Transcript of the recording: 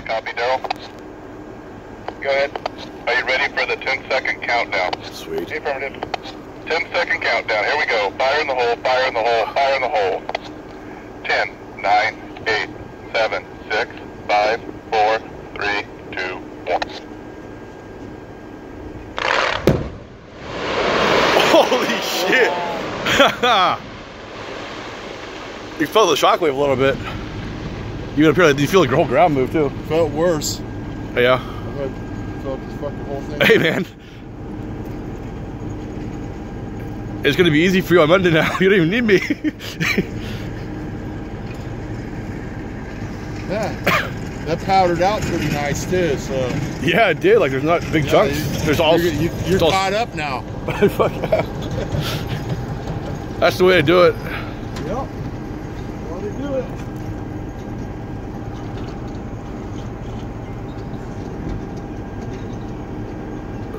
got a copy, Daryl? Go ahead. Are you ready for the 10 second countdown? Sweet. Affirmative. 10 second countdown. Here we go. Fire in the hole, fire in the hole, fire in the hole. 10, 9, 8, 7, 6, 5, 4, 3, 2, 1. Holy shit! you felt the shockwave a little bit. You apparently you feel like your whole ground move too. Felt worse. Yeah. I felt this fucking whole thing. Hey man. It's gonna be easy for you on Monday now. You don't even need me. Yeah. That powdered out pretty nice too, so. yeah, it did. Like there's not big Yeah, chunks. There's all. You're, you, you're all- caught up now. Fuck yeah. That's the way to do it. Yep.